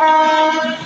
Yeah.